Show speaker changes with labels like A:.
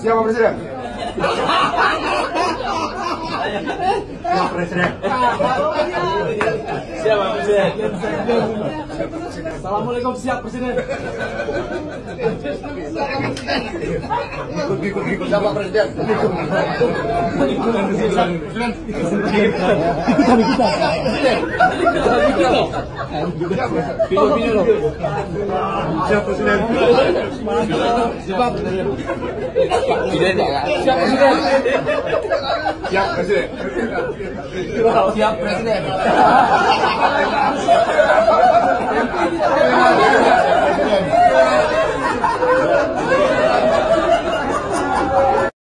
A: Siapa presiden? Siap presiden. Siapa presiden?
B: Assalamualaikum siap presiden. Ikut,
A: ikut, ikut. Siapa presiden? Siap presiden. 你爸不是这样你别讲了香不是这不是这样